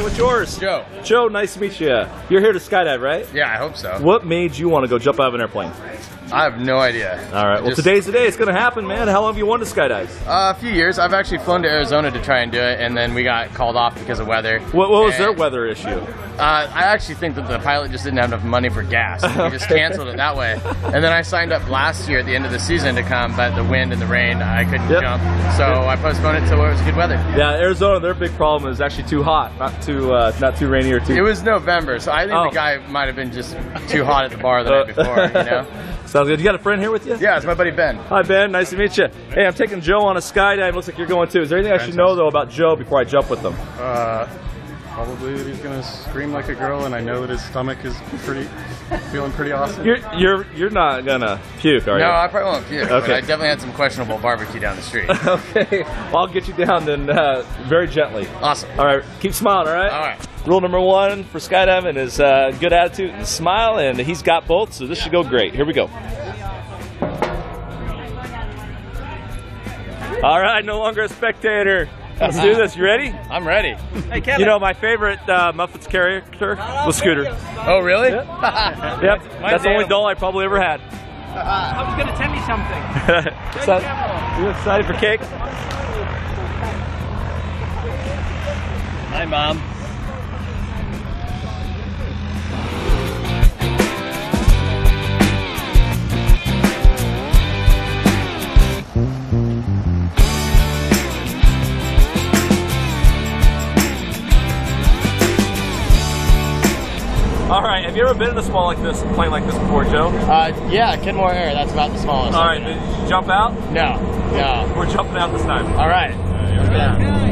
Hi, what's yours? Joe. Joe, nice to meet you. You're here to skydive, right? Yeah, I hope so. What made you want to go jump out of an airplane? I have no idea. All right. Well, Just- today's the day. It's going to happen, man. How long have you wanted to skydive? Uh, a few years. I've actually flown to Arizona to try and do it, and then we got called off because of weather. What, what was their weather issue? Uh, I actually think that the pilot just didn't have enough money for gas. We just canceled it that way. And then I signed up last year at the end of the season to come, but the wind and the rain, I couldn't Yep. jump. So I postponed it till it was good weather. Yeah, Arizona. Their big problem is actually too hot, not too uh, not too rainy or too. It was November, so I think Oh. the guy might have been just too hot at the bar the night before, you know? Sounds good. You got a friend here with you? Yeah, it's my buddy Ben. Hi Ben, nice to meet you. Hey, I'm taking Joe on a skydive. Looks like you're going too. Is there anything I should know though about Joe before I jump with him? Uh, probably that he's gonna scream like a girl, and I know that his stomach is pretty, feeling pretty awesome. You're you're you're not gonna puke, are you? No, I probably won't puke, but I definitely had some questionable barbecue down the street. okay, well, I'll get you down then uh, very gently. Awesome. All right, keep smiling. All right. All right. Rule number one for skydiving is uh, good attitude and smile, and he's got both, so this should go great. Here we go. All right, no longer a spectator. Let's do this. You ready? I'm ready. Hey, Kevin. You know, my favorite uh, Muppets character was Scooter. Oh, really? Yep. Mine's That's the only doll I probably ever had. I was going to tell me something. Excited- you excited for cake? Hi, Mom. Have you ever been in a small like this, plane like this before, Joe? Uh, yeah, Kenmore Air. That's about the smallest. All right. Did you jump out? No, no. We're jumping out this time. All right. All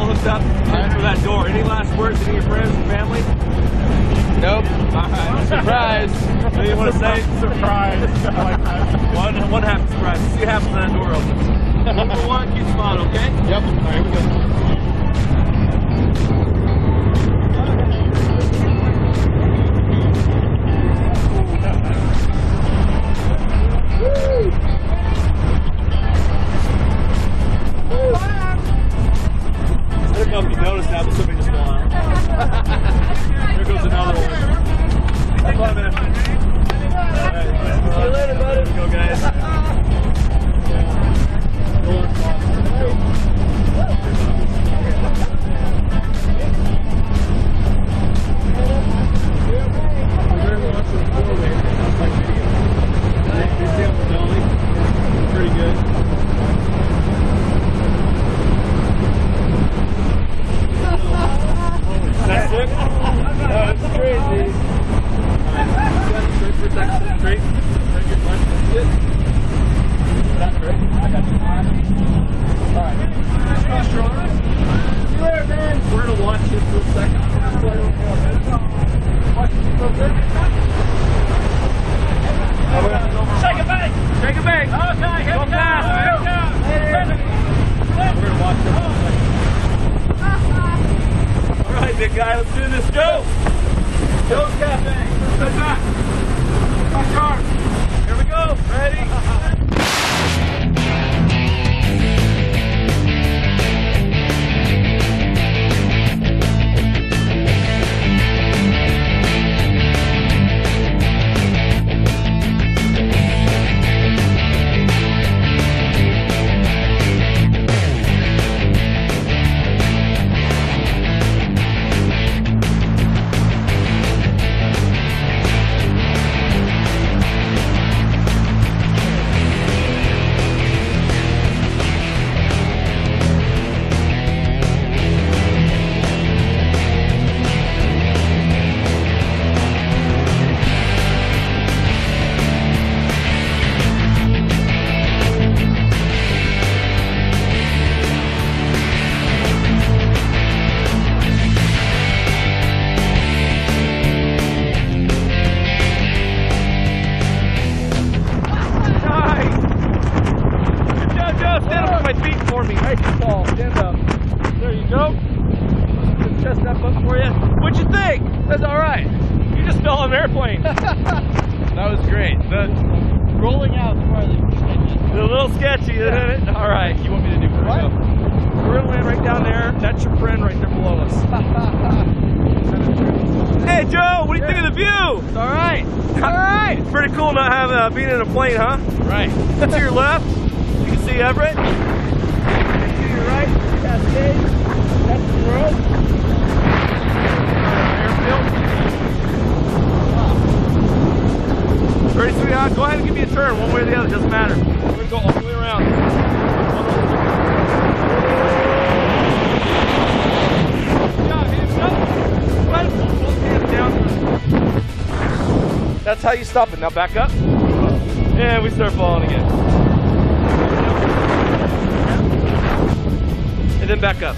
all hooked up right. for that door. Any last words to any your friends and family? Nope. All right. Surprise. What do you want to say? Surprise! One, one happy surprise. See what happens when that door opens. Number one, keep smiling, okay? Yep. All right, here we go. Guy, let's do this. Go! Joe's Cafe. Step back. Your arms. Here we go. Ready? All right. You just fell on an airplane. That was great. The rolling out part a little sketchy, isn't it? All right. You want me to do first? What? We're gonna land right down there. That's your friend right there below us. hey Joe, what do you think of the view? It's all right. All right. It's pretty cool not having uh, being in a plane, huh? Right. to your left, you can see Everett. And to your right, Cascade. That's the road. Airfield. Ready, sweetheart? Go ahead and give me a turn, one way or the other, doesn't matter. We're gonna go all the way around. That's how you stop it. Now back up. And we start falling again. And then back up.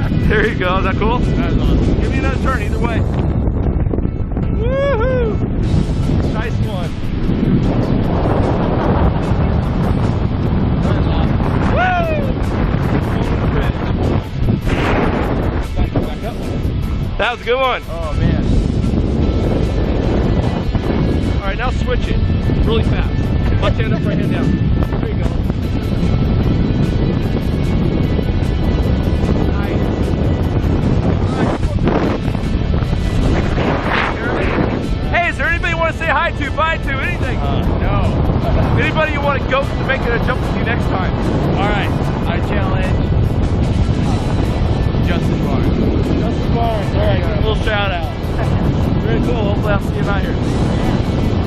there you go. Is that cool? That was awesome. Give me another turn either way. Woohoo! Nice one. Woo! Back, back up. That was a good one. Oh man. All right, now switch it really fast. Left hand up, right hand down. Very cool. Hopefully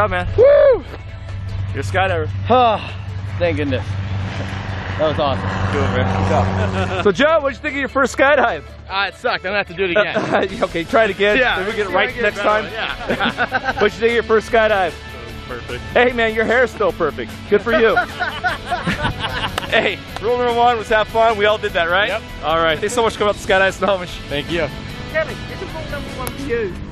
job, man. Woo! You're a skydiver. Oh, thank goodness. That was awesome. Good, man. Good job. so, Joe, what'd you think of your first skydive? Ah, it sucked. I'm gonna have to do it again. okay, try it again. Yeah, Maybe we get it see if I right can next time. one, Yeah. What'd you think of your first skydive? Perfect. Hey, man, your hair's still perfect. Good for you. hey, rule number one was have fun. We all did that, right? Yep. All right. Thanks so much for coming out to Skydive Snohomish. Thank you. Kevin, this is rule number one for you.